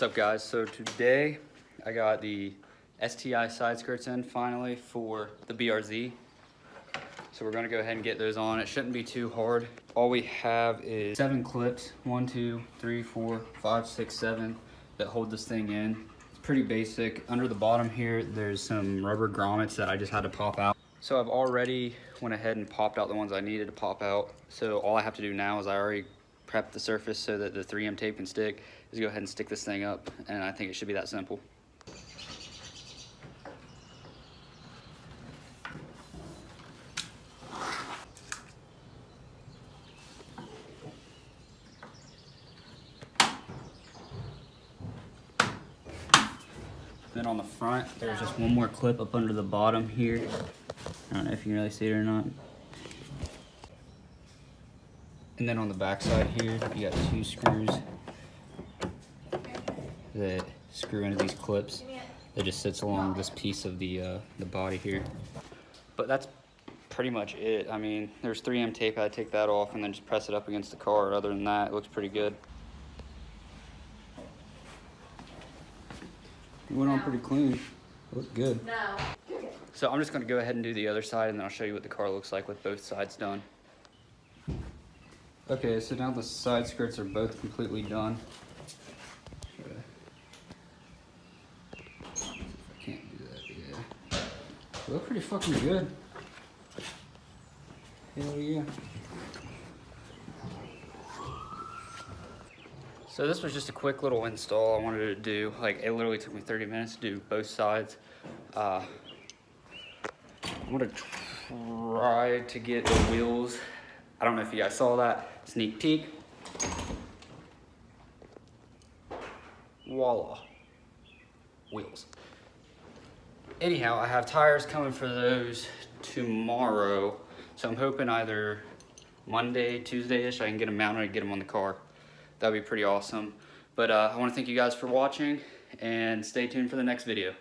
What's up guys? So today I got the STI side skirts in finally for the BRZ. So we're gonna go ahead and get those on. It shouldn't be too hard. All we have is seven clips, one, two, three, four, five, six, seven, that hold this thing in. It's pretty basic. Under the bottom here, there's some rubber grommets that I just had to pop out. So I've already went ahead and popped out the ones I needed to pop out. So all I have to do now is I already prepped the surface so that the 3M tape can stick, is go ahead and stick this thing up. And I think it should be that simple. Then on the front, there's just one more clip up under the bottom here. I don't know if you can really see it or not. And then on the back side here, you got two screws that screw into these clips. That just sits along this piece of the, uh, the body here. But that's pretty much it. I mean, there's 3M tape, I take that off and then just press it up against the car. Other than that, it looks pretty good. It went on pretty clean. It looked good. No. So I'm just gonna go ahead and do the other side and then I'll show you what the car looks like with both sides done. Okay, so now the side skirts are both completely done. I can't do that, yeah. They look pretty fucking good. Hell yeah. So this was just a quick little install I wanted to do. Like it literally took me 30 minutes to do both sides. Uh, I'm gonna try to get the wheels. I don't know if you guys saw that. Sneak peek. Voila. Wheels. Anyhow, I have tires coming for those tomorrow. So I'm hoping either Monday, Tuesday-ish, I can get them mounted and get them on the car. That'd be pretty awesome. But uh, I want to thank you guys for watching and stay tuned for the next video.